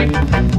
da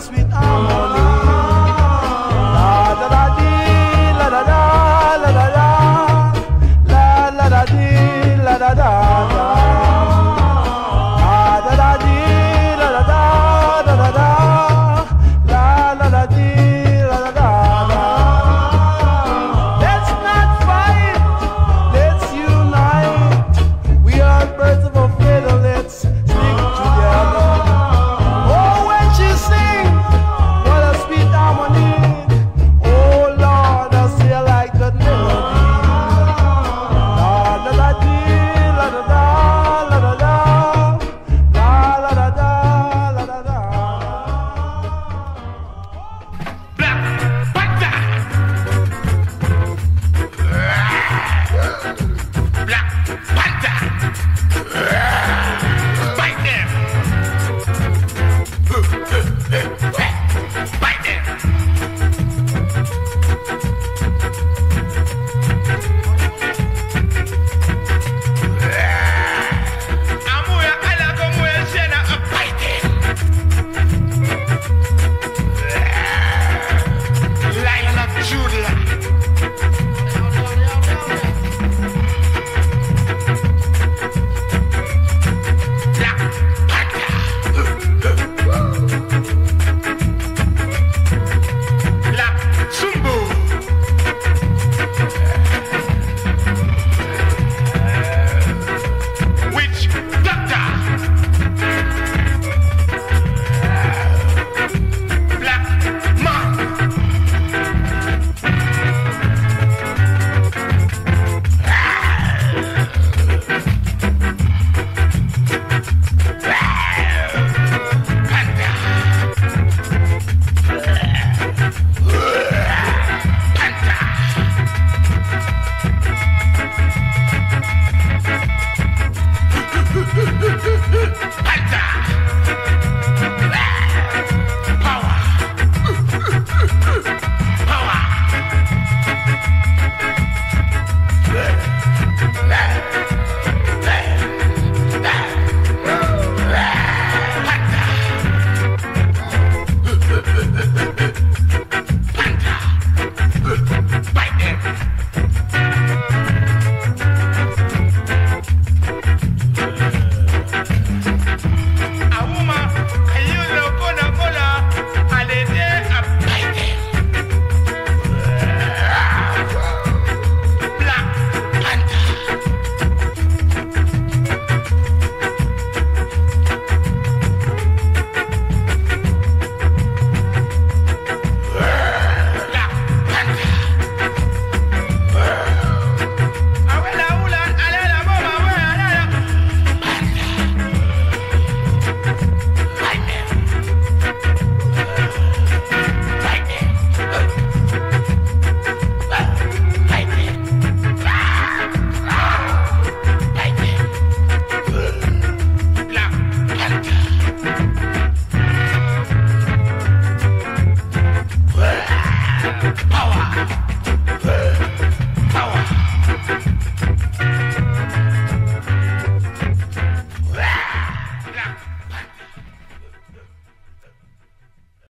da da